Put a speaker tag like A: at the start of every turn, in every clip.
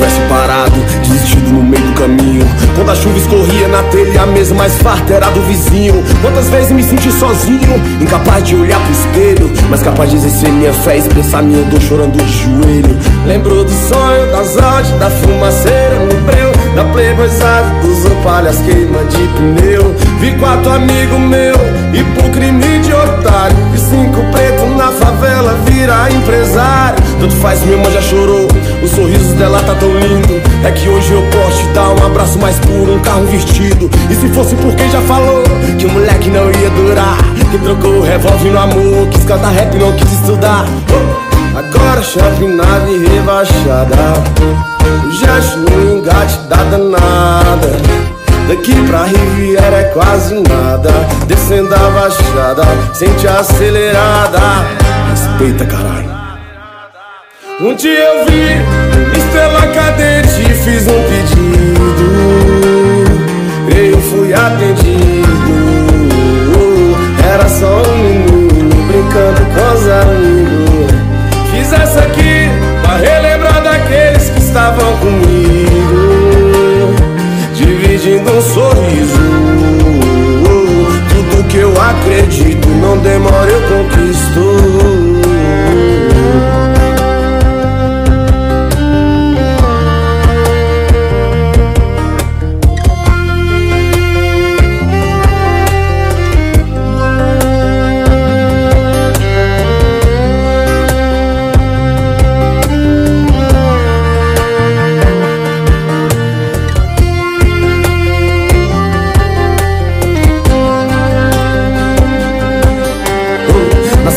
A: tivesse parado, desistido no meio do caminho. Quando a chuva escorria na telha, a mesa mais farta era do vizinho. Quantas vezes me senti sozinho, incapaz de olhar pro espelho, mas capaz de exercer minha fé, expressar minha dor chorando de joelho. Lembro do sonho, das odds, da fumaceira no breu, da playboyzada, dos opalhas queima de pneu. Vi quatro amigos meu e crime de otário, vi cinco preto na favela virar empresário. Tanto faz, minha irmã já chorou, tá. É que hoje eu posso te dar um abraço mais puro, um carro vestido. E se fosse por quem já falou que o moleque não ia durar, que trocou o revólver no amor, quis cantar rap, não quis estudar. Agora chave nave rebaixada, o gesto no engate da danada. Daqui pra Riviera é quase nada Descendo a baixada, sente acelerada Respeita, caralho Um dia eu vi Estrela cadente fiz um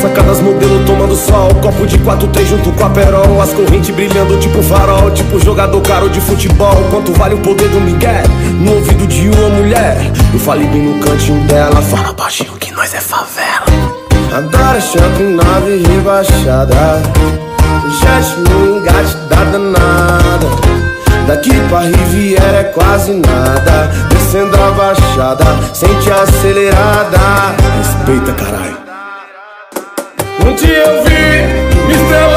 A: Sacadas modelo tomando sol Copo de 4-3 junto com a perol. As correntes brilhando tipo farol Tipo jogador caro de futebol. Quanto vale o poder do Miguel? No ouvido de uma mulher. Eu falei bem no cantinho dela Fala baixinho que nós é favela. Agora chave nave rebaixada engate da danada Daqui pra Riviera é quase nada. Descendo a baixada, sente acelerada. Respeita caralho um dia eu vi Estrela